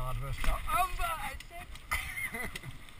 hardware store over, I said.